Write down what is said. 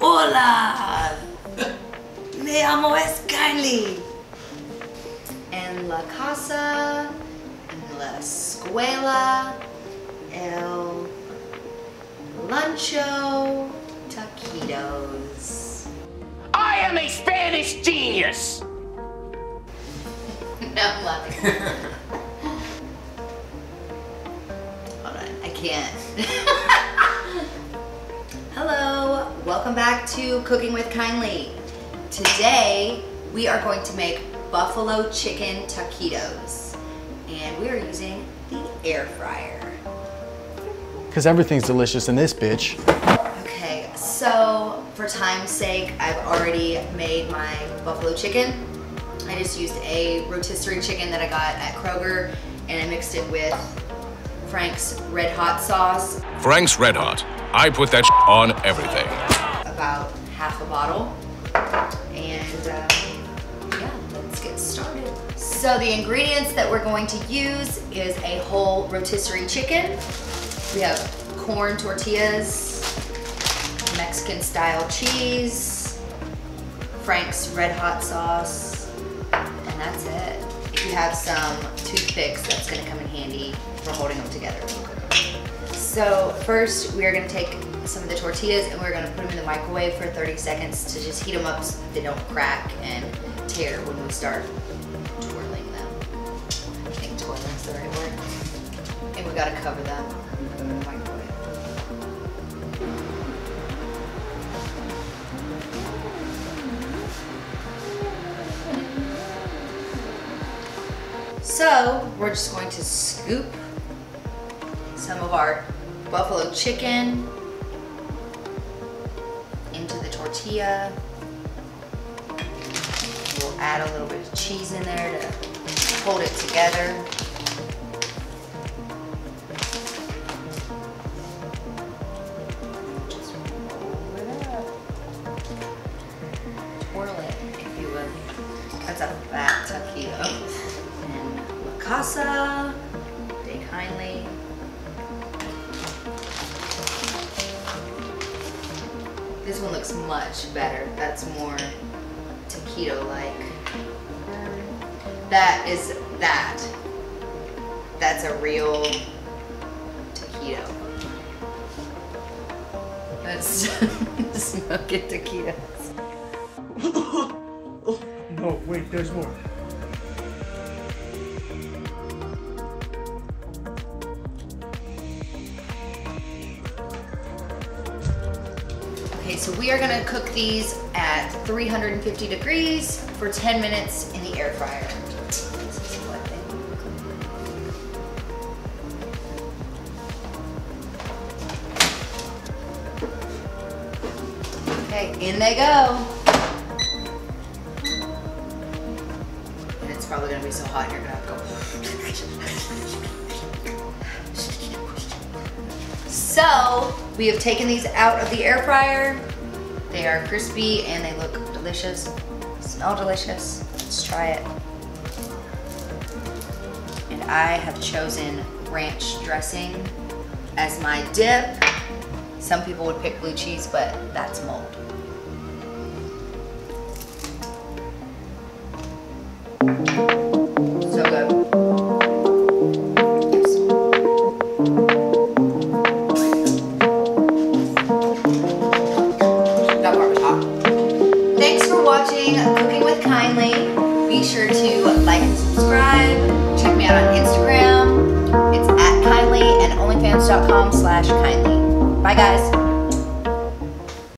Hola! Me amo es Kylie. En la casa, en la escuela, el luncho, taquitos. I am a Spanish genius! No, I'm laughing. Hold on, I can't. Hello, welcome back to Cooking with Kindly. Today, we are going to make buffalo chicken taquitos. And we are using the air fryer. Because everything's delicious in this bitch. Okay, so for time's sake, I've already made my buffalo chicken. I just used a rotisserie chicken that I got at Kroger and I mixed it with Frank's Red Hot sauce, Frank's Red Hot. I put that on everything. About half a bottle. And um, yeah, let's get started. So the ingredients that we're going to use is a whole rotisserie chicken. We have corn tortillas, Mexican style cheese, Frank's Red Hot sauce, and that's it. If you have some toothpicks, that's gonna come in handy for holding them together. So first, we are gonna take some of the tortillas and we're gonna put them in the microwave for 30 seconds to just heat them up so they don't crack and tear when we start twirling them. I think twirling is the right word. And we gotta cover them them in the microwave. So we're just going to scoop some of our buffalo chicken into the tortilla. We'll add a little bit of cheese in there to hold it together. Just roll it up. Twirl it, if you will. That's a fat taquito. And La Casa, This one looks much better. That's more taquito-like. That is that. That's a real taquito. That's smoking taquitos. No, wait, there's more. Okay, so we are gonna cook these at 350 degrees for 10 minutes in the air fryer. Okay, in they go. And it's probably gonna be so hot you're gonna have to go. So, we have taken these out of the air fryer. They are crispy and they look delicious. Smell delicious. Let's try it. And I have chosen ranch dressing as my dip. Some people would pick blue cheese, but that's mold. For